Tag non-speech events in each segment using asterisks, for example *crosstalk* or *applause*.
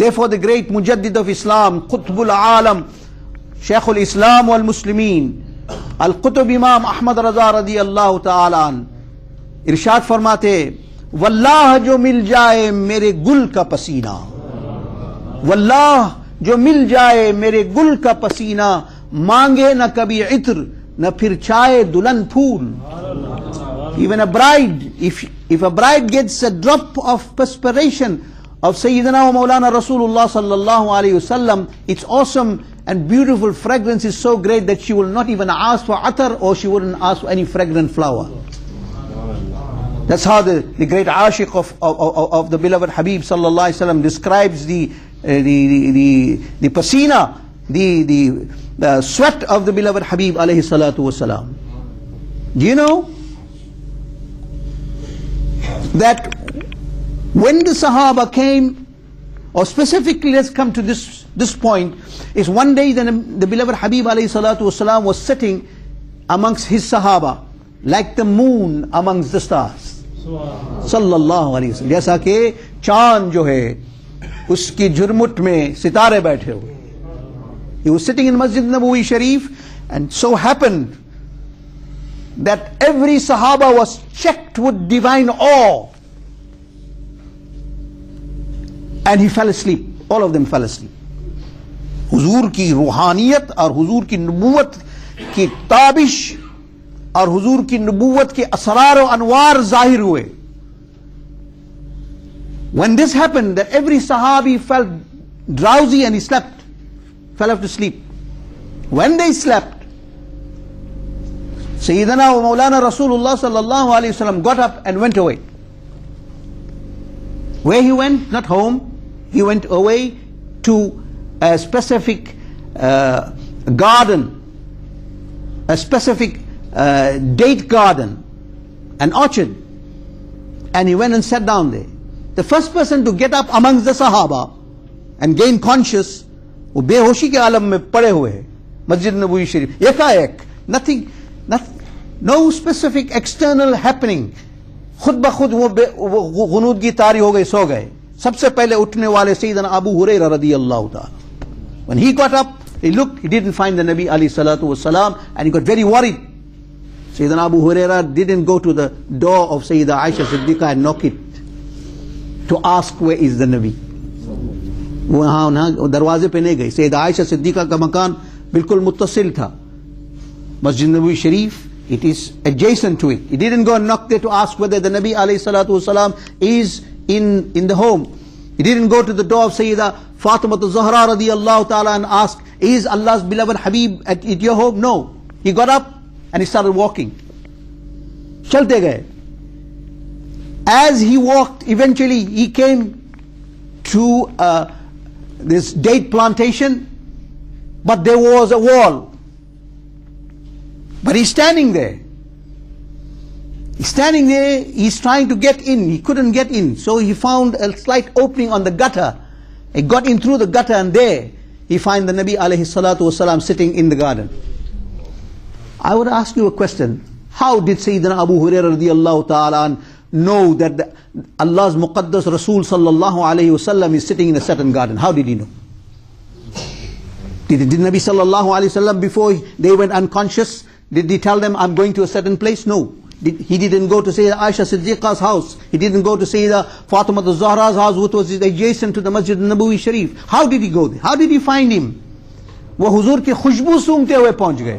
Therefore the great Mujaddid of Islam, Qutb al-Alam, Shaykh al-Islam wal-Muslimin, القطب امام احمد رضا رضی اللہ تعالیٰ ارشاد فرماتے واللہ جو مل جائے میرے گل کا پسینہ واللہ جو مل جائے میرے گل کا پسینہ مانگے نہ کبھی عطر نہ پھر چائے دلہن پھول even a bride if a bride gets a drop of perspiration of Sayyidina wa Maulana Rasulullah sallallahu alayhi wasallam it's awesome and beautiful fragrance is so great that she will not even ask for atar or she wouldn't ask for any fragrant flower that's how the, the great ashiq of, of, of, of the beloved Habib sallallahu alaihi wasallam describes the, uh, the, the, the, the pasina, the, the, the sweat of the beloved Habib alayhi salatu wasalam. Do you know that when the Sahaba came, or specifically let's come to this, this point, is one day the, the beloved Habib alayhi salatu wasalam was sitting amongst his Sahaba like the moon amongst the stars. सल्लल्लाहु अलैहि वसल्लम जैसा कि चांद जो है उसकी झुरमुट में सितारे बैठे हुए He was sitting in Masjid Nabawi Sharif and so happened that every Sahaba was checked with divine awe and he fell asleep. All of them fell asleep. हुजूर की रूहानियत और हुजूर की नबूवत की ताबिश और हुजूर की नबूवत के असरार और अनवार जाहिर हुए When this happened, that every Sahabi felt drowsy and he slept, fell off to sleep. When they slept, Sayyidina wa Maulana Rasulullah sallallahu alayhi wasallam got up and went away. Where he went? Not home. He went away to a specific uh, garden, a specific uh, date garden, an orchard, and he went and sat down there. The first person to get up amongst the Sahaba and gain conscious, वो बेहोशी के आलम में पड़े हुए हैं मस्जिद नबवी शरीफ एकाएक nothing no specific external happening खुद ब खुद वो, वो गुनूदगी तारी हो गई सो गए سب سے پہلے اٹھنے والے سیدنا ابو حریرہ رضی اللہ تعالی when he got up he looked he didn't find the نبی علیہ الصلوۃ والسلام and he got very worried. سیدنا ابو حریرہ didn't go to the door of Syeda Aisha Siddiqa and knock it to ask where is the نبی وہاں نہ دروازے پہ نہیں گئی. سیدہ عائشہ صدیقہ کا مکان بالکل متصل تھا. مسجد نبوی شریف، it is adjacent to it. He didn't go and knock there to ask whether the نبی علیہ الصلوۃ والسلام is in, in the home. He didn't go to the door of Sayyida Fatima Zahra radiallahu ta'ala and ask, is Allah's beloved Habib at, at your home? No. He got up and he started walking. Chalte gaye. As he walked, eventually he came to uh, this date plantation, but there was a wall. But he's standing there. Standing there, he's trying to get in. He couldn't get in. So he found a slight opening on the gutter. He got in through the gutter and there he find the Nabi alayhi salatu wasalam sitting in the garden. I would ask you a question. How did Sayyidina Abu Hurairah radiallahu ta'ala know that the, Allah's Muqaddas Rasul sallallahu alayhi wasallam is sitting in a certain garden? How did he know? Did, did Nabi sallallahu alayhi wasallam before they went unconscious, did he tell them, I'm going to a certain place? No. He didn't go to Sayyidina Aisha Siddiqa's house. He didn't go to Sayyidina Fatima the Zahra's house, which was adjacent to the Masjid Nabawi Sharif. How did he go there? How did he find him? وہ حضور کی خوشبو سونگتے ہوئے پہنچ گئے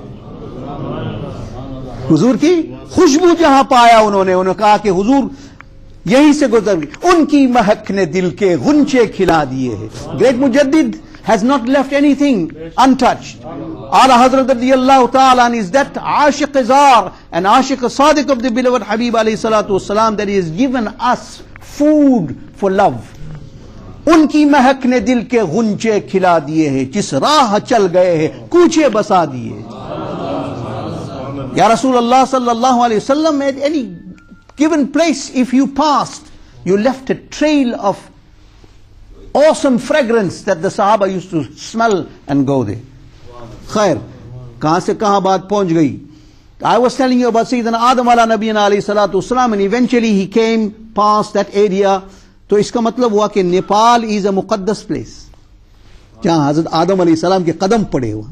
حضور کی خوشبو جہاں پایا انہوں نے کہا کہ حضور یہیں سے گزر گئی ان کی مہک نے دل کے غنچے کھلا دیے گریٹ مجدد has not left anything untouched. Allah Hazrat radiallahu ta'ala is that Ashiq Azar and Ashiq Sadiq of the beloved Habib alayhi salatu wasalam that he has given us food for love. ان کی مہک نے دل کے غنچے کھلا دیے ہیں جس راہ چل گئے ہیں کوچے بسا دیے یا رسول اللہ صلی اللہ علیہ وسلم at any given place if you passed you left a trail of awesome fragrance that the Sahaba used to smell and go there. خیر کہاں سے کہاں بات پہنچ گئی I was telling you about Sayyidina Adam ala Nabiyana alayhi salatu wasalam and eventually he came past that area. تو اس کا مطلب ہوا کہ نیپال is a مقدس place. جہاں حضرت آدم علیہ السلام کے قدم پڑے ہوا.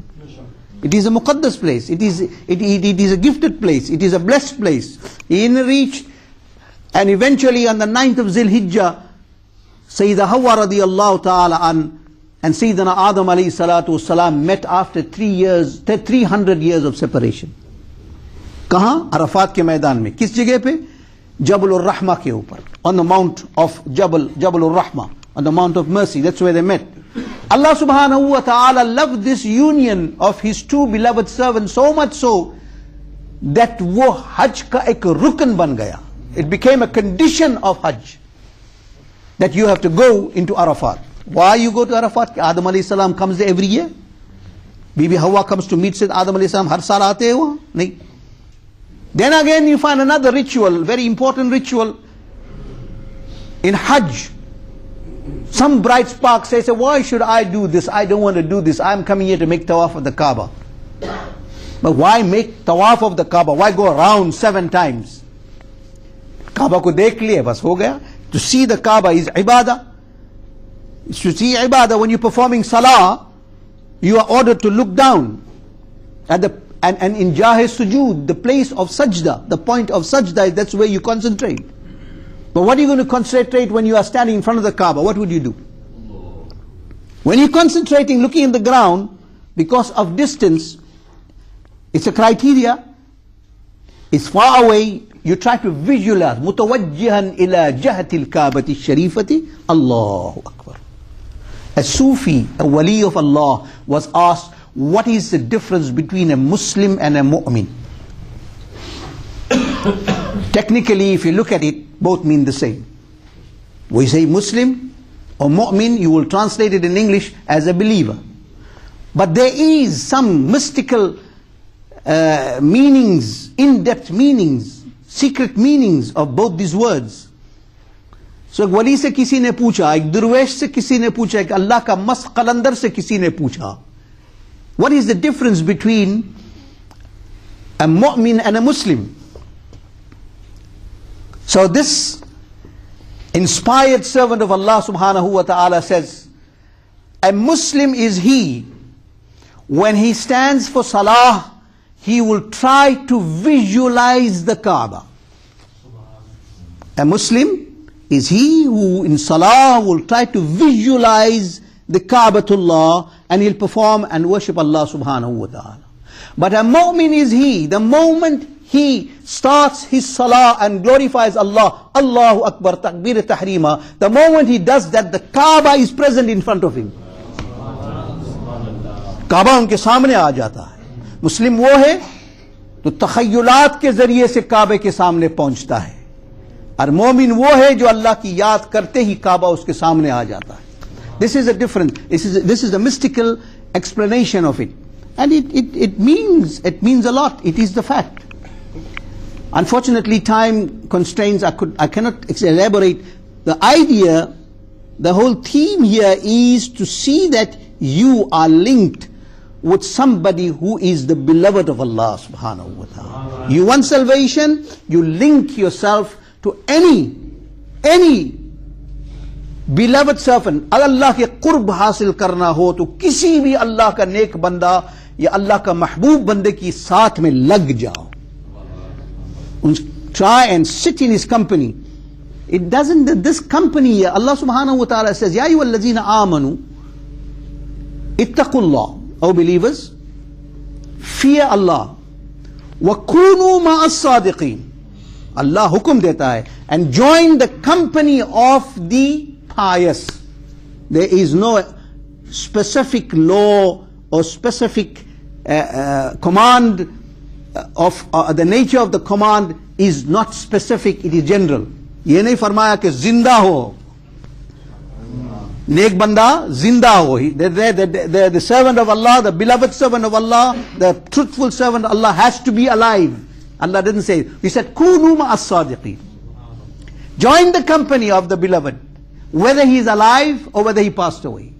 It is a مقدس place. It is, it, it, it is a gifted place. It is a blessed place. He reached and eventually on the 9th of Zilhijjah Sayyidina Hawa radiallahu ta'ala an and Sayyidina Adam alayhi salatu wasalam met after three years, 300 years of separation. کہاں عرفات کے میدان میں کس جگہ پہ جبل الرحمہ کے اوپر on the mount of جبل جبل الرحمہ on the mount of mercy that's where they met Allah subhanahu wa ta'ala loved this union of his two beloved servants so much so that وہ حج کا ایک رکن بن گیا it became a condition of Hajj that you have to go into Arafat. Why you go to Arafat? Adam alayhi salam comes there every year. Bibi Hawa comes to meet Sayyid Adam alayhi salam. Har saal aate ho? Then again you find another ritual, very important ritual in Hajj. Some bright spark says, why should I do this? I don't want to do this. I'm coming here to make tawaf of the Kaaba. But why make tawaf of the Kaaba? Why go around seven times? Kaaba ko dekh liye, bas ho gaya. To see the Kaaba is ibadah. To see ibadah, when you're performing salah, you are ordered to look down at the and, and in Jahir Sujood, the place of sajda, the point of sajda, that's where you concentrate. But what are you going to concentrate when you are standing in front of the Kaaba? What would you do? When you're concentrating, looking at the ground, because of distance, it's a criteria. It's far away You try to visualize. متوجها إلى جهة الكعبة الشريفة الله أكبر. A Sufi, a wali of Allah, was asked, what is the difference between a Muslim and a mu'min? *coughs* Technically, if you look at it, both mean the same. We say Muslim or mu'min, you will translate it in English as a believer. But there is some mystical uh, meanings, in-depth meanings, secret meanings of both these words. So एक वली से किसी ने पूछा एक दुर्वेश से किसी ने पूछा एक अल्लाह का मस्त कलंदर से किसी ने पूछा what is the difference between a mu'min and a Muslim? So this inspired servant of Allah subhanahu wa ta'ala says, a Muslim is he, when he stands for salah, he will try to visualize the Kaaba. A Muslim is he who in Salah will try to visualize the Kaabatullah and he'll perform and worship Allah subhanahu wa ta'ala. But a mu'min is he, the moment he starts his salah and glorifies Allah, Allahu Akbar, Takbir Tahrima, the moment he does that, the Kaaba is present in front of him. Kaaba unke samne aa jata hai. مسلم وہ ہے تو تخیلات کے ذریعے سے کعبے کے سامنے پہنچتا ہے۔ اور مومن وہ ہے جو اللہ کی یاد کرتے ہی کعبہ اس کے سامنے آ جاتا ہے۔ This is a difference this is a mystical explanation of it and it means it means a lot it is the fact unfortunately time constraints I can't elaborate the idea the whole theme here is to see that you are linked with somebody who is the beloved of Allah subhanahu wa ta'ala. You want salvation, you link yourself to any, any बिलवत सर्फन अगर अल्लाह के कुर्ब हासिल करना हो तो किसी भी अल्लाह का नेक बंदा या अल्लाह का महबूब बंदे की साथ में लग जाओ try and sit in his company it doesn't this company Allah subhanahu wa ta'ala says ya ayyuhallazina amanu ittaqullah o believers fear Allah wa kunu ma'as sadiqin Allah hukum deta hai and join the company of the pious. There is no specific law or specific uh, uh, command of uh, the nature of the command is not specific, it is general. ये नहीं फरमाया कि जिंदा हो Nek banda zinda ho he. The, the servant of Allah, the beloved servant of Allah, the truthful servant of Allah has to be alive. Allah didn't say, He said, Kunu as-sadiqeen. Join the company of the beloved, whether he is alive or whether he passed away.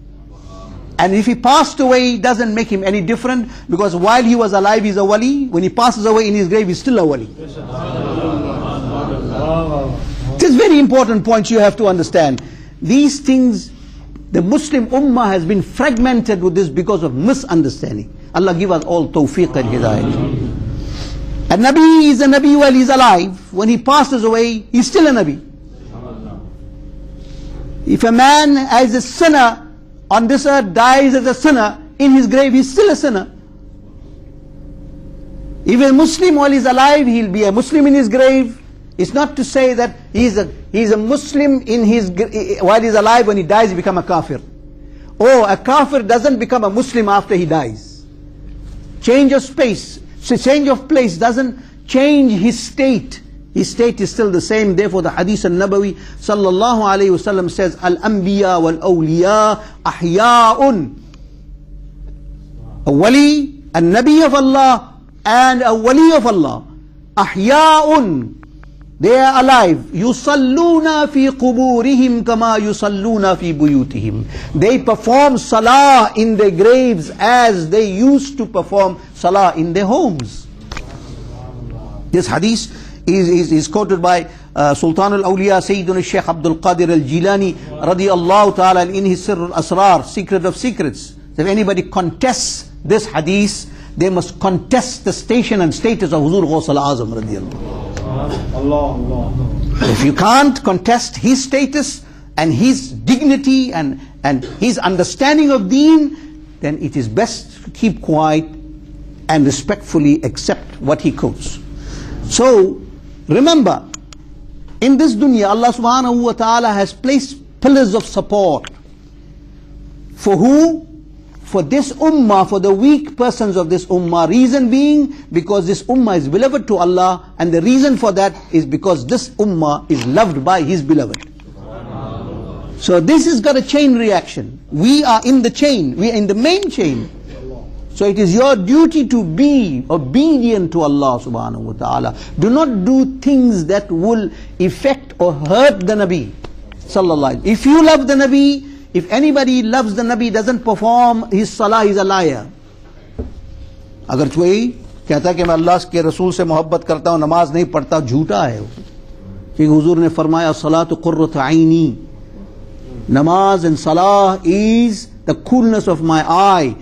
And if he passed away, it doesn't make him any different because while he was alive, he's a wali. When he passes away in his grave, he's still a wali. It is very important point you have to understand. These things the Muslim ummah has been fragmented with this because of misunderstanding. Allah give us all tawfiq and hidayah. A Nabi is a Nabi while he's alive. When he passes away, he's still a Nabi. If a man as a sinner on this earth dies as a sinner, in his grave he's still a sinner. If a Muslim while he's alive, he'll be a Muslim in his grave. It's not to say that he's a, he's a Muslim in his, while he's alive, when he dies he becomes a kafir. Oh, a kafir doesn't become a Muslim after he dies. Change of space, change of place doesn't change his state. His state is still the same. Therefore, the Hadith al-Nabawi sallallahu alayhi wasallam says, Al-Anbiya wal-Awliya ahya'un. A wali, a Nabi of Allah, and a wali of Allah. Ahya'un. They are alive. Yusalluna fi quburihim kama yusalluna fi buyutihim. They perform salah in their graves as they used to perform salah in their homes. This hadith is, is, is quoted by uh, Sultan al-Awliya Sayyidina Shaykh Abdul Qadir al-Jilani radiyallahu ta'ala in his Sirr al-Asrar, Secret of Secrets. If anybody contests this hadith, they must contest the station and status of Huzur Ghaus al-Azam radiyallahu Allah, If you can't contest his status and his dignity and, and his understanding of deen, then it is best to keep quiet and respectfully accept what he quotes. So, remember, in this dunya, Allah subhanahu wa ta'ala has placed pillars of support. For who? For this ummah, for the weak persons of this ummah. Reason being, because this ummah is beloved to Allah, and the reason for that is because this ummah is loved by His beloved. So this has got a chain reaction. We are in the chain, we are in the main chain. So it is your duty to be obedient to Allah subhanahu wa ta'ala. Do not do things that will affect or hurt the Nabi. Sallallahu If you love the Nabi, If anybody loves the Nabi, doesn't perform his salah, he's a liar. اگر کوئی کہتا ہے کہ میں اللہ کے رسول سے محبت کرتا ہوں نماز نہیں پڑھتا جھوٹا ہے کہ حضور نے فرمایا صلاة تو عینی۔ نماز and صلاح is the coolness of my eye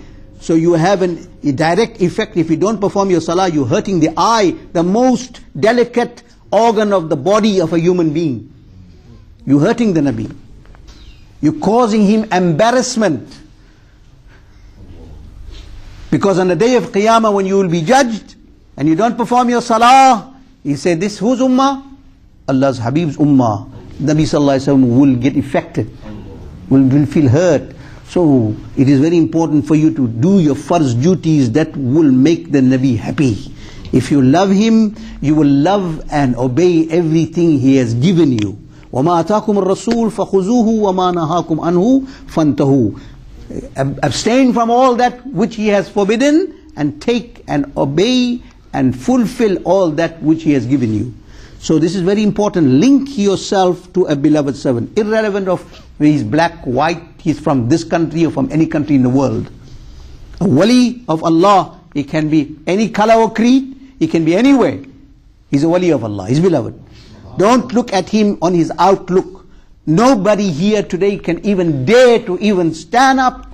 so you have an direct effect if you don't perform your salah you hurting the eye the most delicate organ of the body of a human being. You hurting the نبی You're causing him embarrassment. Because on the day of Qiyamah, when you will be judged and you don't perform your salah, he said, This whose ummah? Allah's Habib's ummah. Nabi Sallallahu Alaihi Wasallam will get affected, will, will feel hurt. So it is very important for you to do your first duties that will make the Nabi happy. If you love him, you will love and obey everything he has given you. وَمَا أَتَاكُمُ الرَّسُولُ فَخُذُوهُ وَمَا نَهَاكُمْ عَنْهُ فَانْتَهُ Abstain from all that which he has forbidden and take and obey and fulfill all that which he has given you. So this is very important. Link yourself to a beloved servant, irrelevant of he's black, white, he's from this country or from any country in the world. A wali of Allah, he can be any color or creed, he can be anywhere. He's a wali of Allah, he's beloved. Don't look at him on his outlook. Nobody here today can even dare to even stand up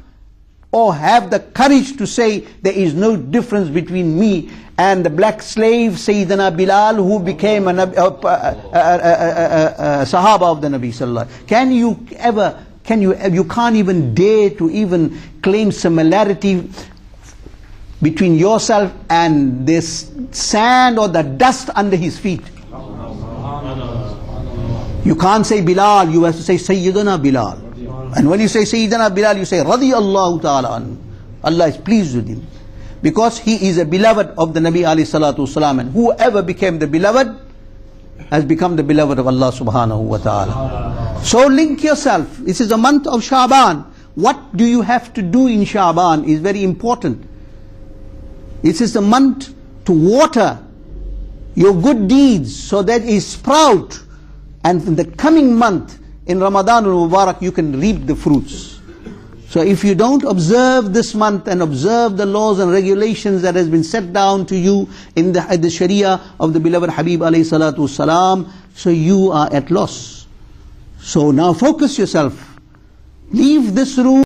or have the courage to say there is no difference between me and the black slave Sayyidina Bilal who became a, a, a, a Sahaba of the Nabi Sallallahu Can you ever, can you, you can't even dare to even claim similarity between yourself and this sand or the dust under his feet. You can't say Bilal, you have to say Sayyidina Bilal. And when you say Sayyidina Bilal, you say radiyallahu ta'ala anhu. Allah is pleased with him. Because he is a beloved of the Nabi alayhi salatu wasalam. And whoever became the beloved has become the beloved of Allah subhanahu wa ta'ala. So link yourself. This is a month of Shaban. What do you have to do in Shaban is very important. This is the month to water your good deeds so that it sprout. And in the coming month, in Ramadan al-Mubarak, you can reap the fruits. So if you don't observe this month and observe the laws and regulations that has been set down to you in the, in the Sharia of the beloved Habib alayhi salatu salam, so you are at loss. So now focus yourself. Leave this room